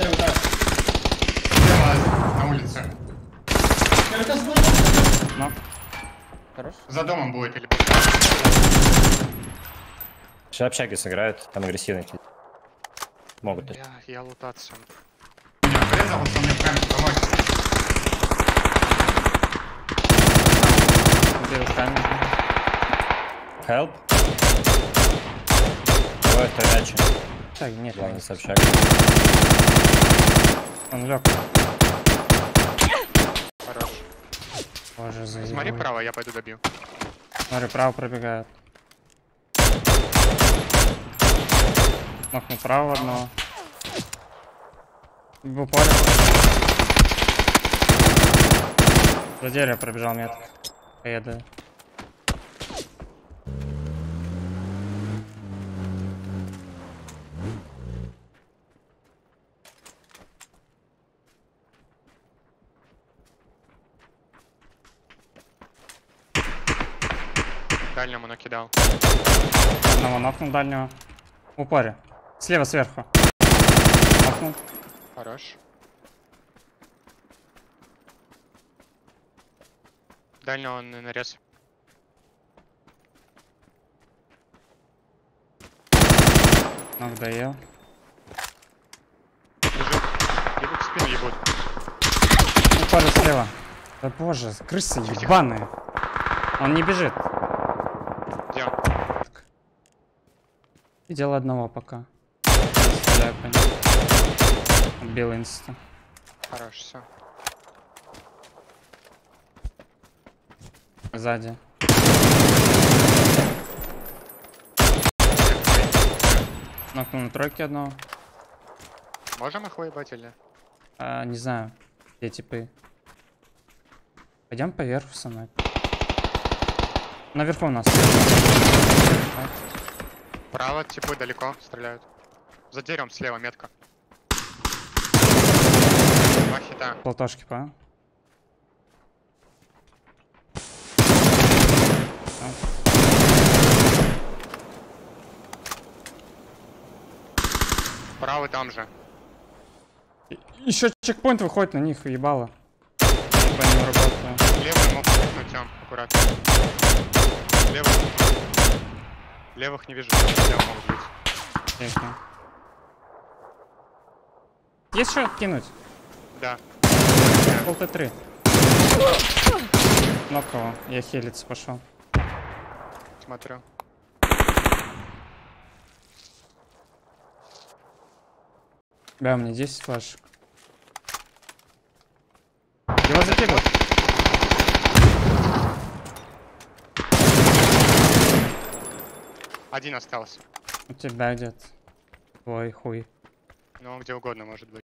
Первый этаж. Слева на улице. Первый этаж. Хорош. За домом будет или Сейчас общаги сыграют, там агрессивно кидают. Могут. Я, я лутаться. Не, врезался мне в камень, помочь. Убил камень. Help. Двое вторячи. Так, нет, Главное с общаги. Он лег. Хорош. Боже, заебал. Смотри право, я пойду добью. Смотри, право пробегает. Нокнул право одного. В упоре. За дерево пробежал мет. Поеду. Дальнему накидал. Одного нокнул дальнего. Упоре. Слева сверху. Нокнул. Хорош. Дальнего он нарез. Нок доел. Бежит. Ебут спину ебут. Упоре слева. Да боже, крысы ебаные. Он не бежит. Он? Видел одного пока. Стреляю по нему. Отбил инста. Хорош, все. Сзади. Нокнул на тройке одного. Можем их выебать или? А, не знаю, где типы. Пойдем поверху со мной. Наверху у нас. Право, типы далеко стреляют. За деревом слева метка. Два хита. Полтошки, по. Правый там же. Еще чекпоинт выходит на них, ебало. Левый мог пикнуть там, аккуратно. Левый. Левых не вижу, слева могут быть. Есть что кинуть? Да. Пол Т3. Нокого. Я хилиться пошел. Смотрю. Да, меня 10 флешек. Его закидывал. Один остался. У тебя где-то. Твой хуй. Ну, он где угодно может быть.